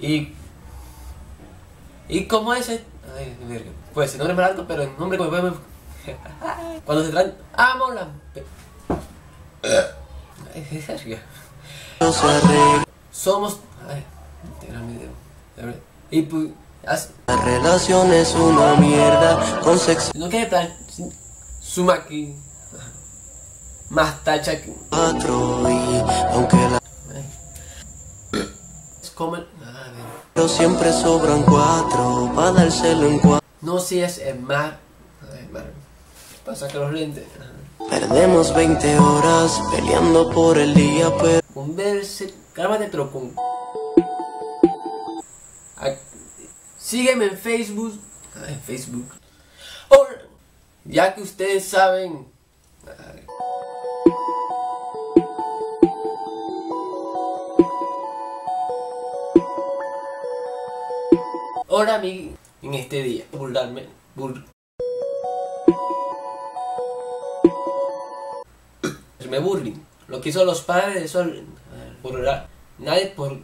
Y. ¿Y cómo es? el- Ay, verga. Pues el nombre es largo, pero el nombre como podemos. Cuando se trata. ¡Amo la. Ay, verga. Somos. Ay, este gran video. de verdad. Y pues. haz- la relación es una mierda. Con sexo No que plan. Suma aquí. Más tacha que. Es ver. pero siempre sobran cuatro para dárselo en cuatro. No seas el mar. Ay, mar. Para sacar los lentes. Perdemos 20 horas peleando por el día, pero Converse, cálmate, pero con. Sígueme en Facebook. En Facebook. O, ya que ustedes saben. Ahora mi en este día, burlarme, bur, me burlen. Lo que hizo los padres Sol, burlar. Nadie por